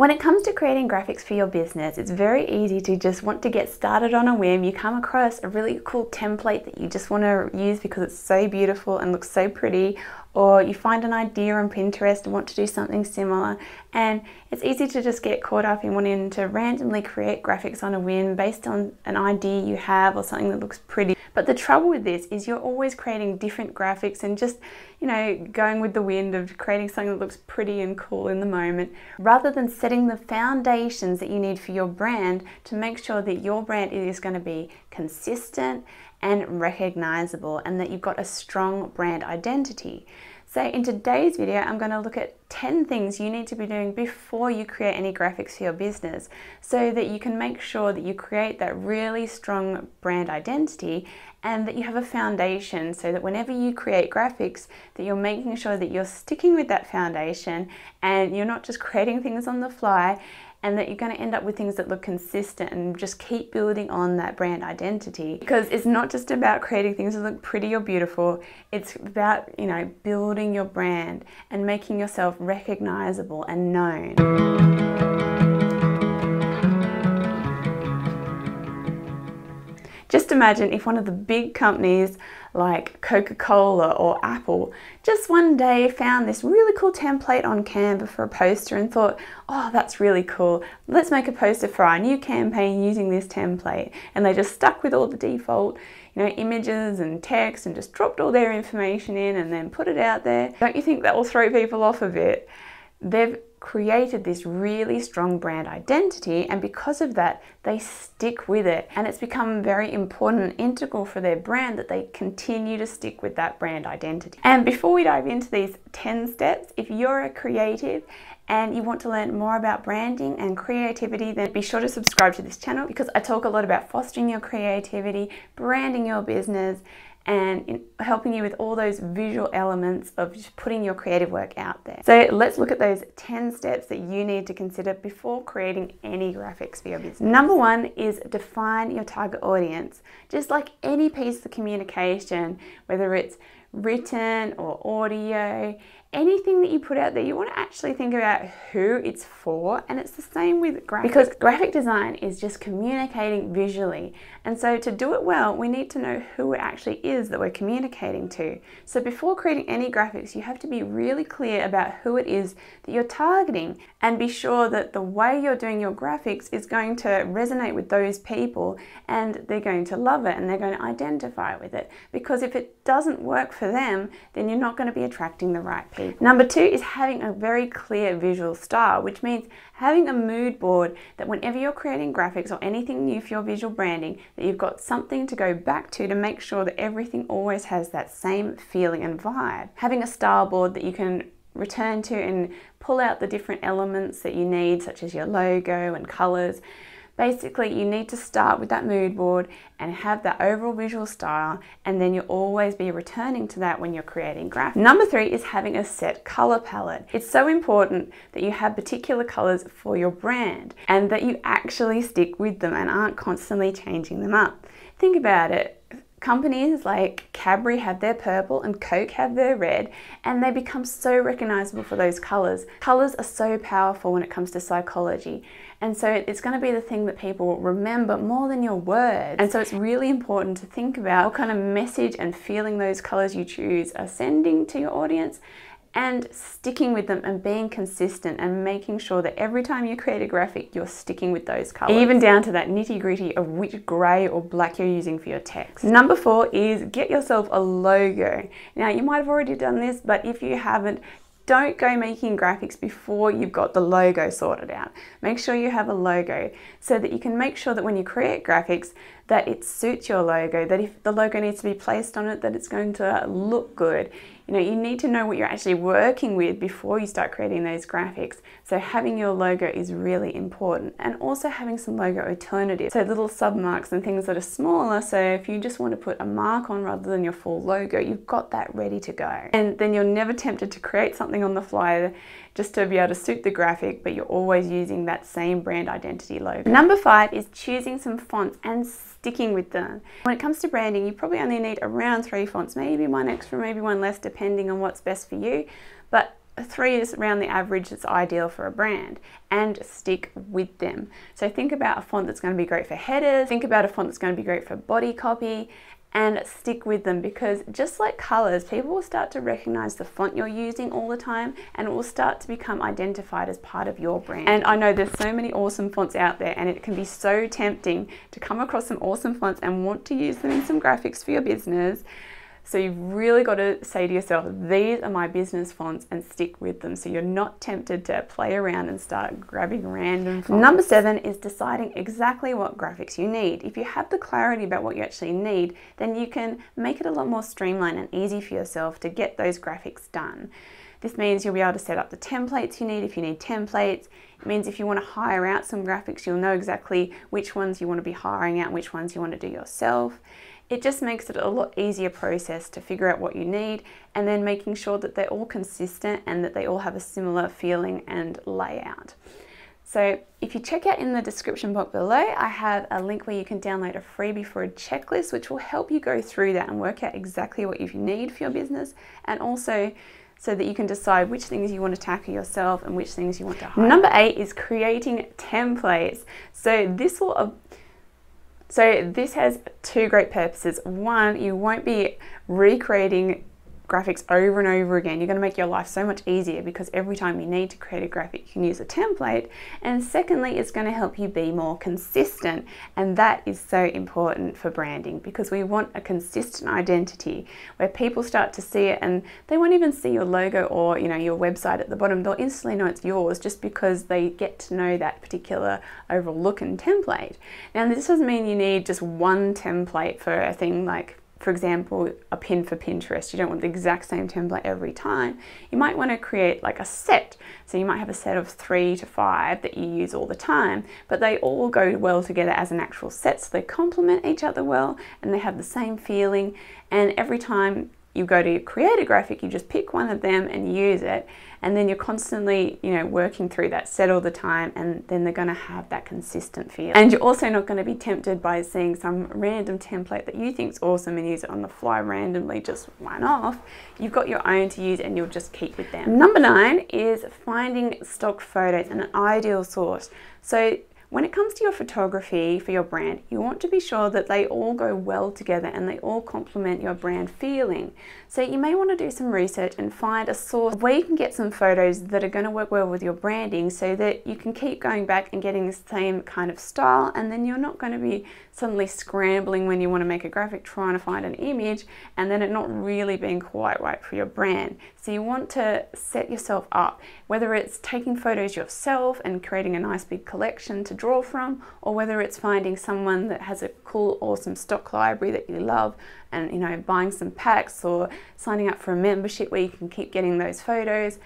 When it comes to creating graphics for your business, it's very easy to just want to get started on a whim. You come across a really cool template that you just want to use because it's so beautiful and looks so pretty, or you find an idea on Pinterest and want to do something similar. And it's easy to just get caught up in wanting to randomly create graphics on a whim based on an idea you have or something that looks pretty. But the trouble with this is you're always creating different graphics and just, you know, going with the wind of creating something that looks pretty and cool in the moment, rather than setting the foundations that you need for your brand to make sure that your brand is going to be consistent and recognizable and that you've got a strong brand identity. So in today's video, I'm going to look at 10 things you need to be doing before you create any graphics for your business so that you can make sure that you create that really strong brand identity and that you have a foundation so that whenever you create graphics that you're making sure that you're sticking with that foundation and you're not just creating things on the fly and that you're going to end up with things that look consistent and just keep building on that brand identity. Because it's not just about creating things that look pretty or beautiful it's about you know building your brand and making yourself recognizable and known. Just imagine if one of the big companies like Coca-Cola or Apple just one day found this really cool template on Canva for a poster and thought, oh, that's really cool. Let's make a poster for our new campaign using this template. And they just stuck with all the default you know, images and text and just dropped all their information in and then put it out there. Don't you think that will throw people off a bit? They've created this really strong brand identity and because of that they stick with it and it's become very important and integral for their brand that they continue to stick with that brand identity. And before we dive into these 10 steps, if you're a creative and you want to learn more about branding and creativity, then be sure to subscribe to this channel because I talk a lot about fostering your creativity, branding your business, and helping you with all those visual elements of just putting your creative work out there. So let's look at those 10 steps that you need to consider before creating any graphics for your business. Number one is define your target audience. Just like any piece of communication, whether it's written or audio, anything that you put out there, you want to actually think about who it's for, and it's the same with graphics. Because graphic design is just communicating visually, and so to do it well, we need to know who it actually is that we're communicating to. So before creating any graphics, you have to be really clear about who it is that you're targeting, and be sure that the way you're doing your graphics is going to resonate with those people, and they're going to love it, and they're going to identify with it. Because if it doesn't work for them, then you're not going to be attracting the right people. Number two is having a very clear visual style, which means having a mood board that whenever you're creating graphics or anything new for your visual branding, that you've got something to go back to to make sure that everything always has that same feeling and vibe. Having a style board that you can return to and pull out the different elements that you need, such as your logo and colors, Basically, you need to start with that mood board and have that overall visual style, and then you'll always be returning to that when you're creating graphics. Number three is having a set color palette. It's so important that you have particular colors for your brand and that you actually stick with them and aren't constantly changing them up. Think about it companies like Cadbury have their purple and Coke have their red, and they become so recognizable for those colors. Colors are so powerful when it comes to psychology. And so it's going to be the thing that people remember more than your words. And so it's really important to think about what kind of message and feeling those colors you choose are sending to your audience and sticking with them and being consistent and making sure that every time you create a graphic, you're sticking with those colors. Even down to that nitty gritty of which gray or black you're using for your text. Number four is get yourself a logo. Now you might have already done this, but if you haven't, don't go making graphics before you've got the logo sorted out. Make sure you have a logo so that you can make sure that when you create graphics that it suits your logo, that if the logo needs to be placed on it, that it's going to look good. You know, you need to know what you're actually working with before you start creating those graphics. So having your logo is really important and also having some logo alternatives. So little sub marks and things that are smaller. So if you just want to put a mark on rather than your full logo, you've got that ready to go. And then you're never tempted to create something on the fly just to be able to suit the graphic, but you're always using that same brand identity logo. Number five is choosing some fonts and sticking with them. When it comes to branding, you probably only need around three fonts, maybe one extra, maybe one less, depending on what's best for you. But three is around the average that's ideal for a brand and stick with them. So think about a font that's going to be great for headers, think about a font that's going to be great for body copy and stick with them because just like colors, people will start to recognize the font you're using all the time and it will start to become identified as part of your brand. And I know there's so many awesome fonts out there and it can be so tempting to come across some awesome fonts and want to use them in some graphics for your business so you've really got to say to yourself, these are my business fonts and stick with them. So you're not tempted to play around and start grabbing random fonts. Number seven is deciding exactly what graphics you need. If you have the clarity about what you actually need, then you can make it a lot more streamlined and easy for yourself to get those graphics done. This means you'll be able to set up the templates you need if you need templates. It means if you want to hire out some graphics, you'll know exactly which ones you want to be hiring out and which ones you want to do yourself it just makes it a lot easier process to figure out what you need and then making sure that they're all consistent and that they all have a similar feeling and layout. So if you check out in the description box below, I have a link where you can download a freebie for a checklist, which will help you go through that and work out exactly what you need for your business and also so that you can decide which things you want to tackle yourself and which things you want to hire. Number eight is creating templates. So this will so this has two great purposes. One, you won't be recreating graphics over and over again. You're going to make your life so much easier because every time you need to create a graphic, you can use a template. And secondly, it's going to help you be more consistent. And that is so important for branding because we want a consistent identity where people start to see it and they won't even see your logo or, you know, your website at the bottom. They'll instantly know it's yours just because they get to know that particular overall look and template. Now, this doesn't mean you need just one template for a thing like for example, a pin for Pinterest. You don't want the exact same template every time. You might want to create like a set. So you might have a set of three to five that you use all the time, but they all go well together as an actual set. So they complement each other well and they have the same feeling. And every time you go to create a graphic, you just pick one of them and use it and then you're constantly you know working through that set all the time and then they're going to have that consistent feel. And you're also not going to be tempted by seeing some random template that you think is awesome and use it on the fly randomly just one off. You've got your own to use and you'll just keep with them. Number nine is finding stock photos and an ideal source. So when it comes to your photography for your brand, you want to be sure that they all go well together and they all complement your brand feeling. So you may want to do some research and find a source where you can get some photos that are going to work well with your branding so that you can keep going back and getting the same kind of style and then you're not going to be suddenly scrambling when you want to make a graphic trying to find an image and then it not really being quite right for your brand. So you want to set yourself up, whether it's taking photos yourself and creating a nice big collection to draw from, or whether it's finding someone that has a cool, awesome stock library that you love and you know buying some packs or signing up for a membership where you can keep getting those photos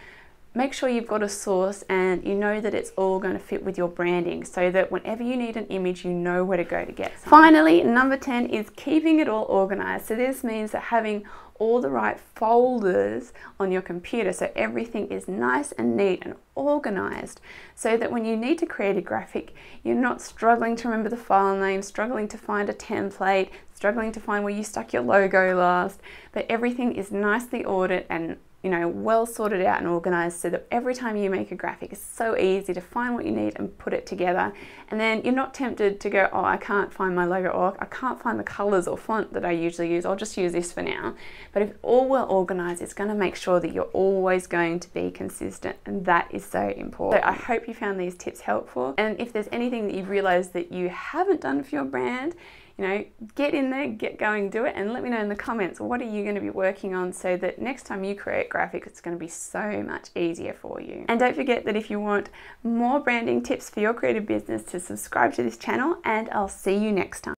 make sure you've got a source and you know that it's all going to fit with your branding so that whenever you need an image you know where to go to get some. Finally, number 10 is keeping it all organized. So this means that having all the right folders on your computer so everything is nice and neat and organized so that when you need to create a graphic you're not struggling to remember the file name, struggling to find a template, struggling to find where you stuck your logo last, but everything is nicely ordered and you know, well sorted out and organized so that every time you make a graphic, it's so easy to find what you need and put it together. And then you're not tempted to go, oh, I can't find my logo or I can't find the colors or font that I usually use. I'll just use this for now. But if all well organized, it's going to make sure that you're always going to be consistent. And that is so important. So I hope you found these tips helpful. And if there's anything that you've realized that you haven't done for your brand, you know, get in there, get going, do it, and let me know in the comments what are you going to be working on so that next time you create graphics, it's going to be so much easier for you. And don't forget that if you want more branding tips for your creative business, to subscribe to this channel, and I'll see you next time.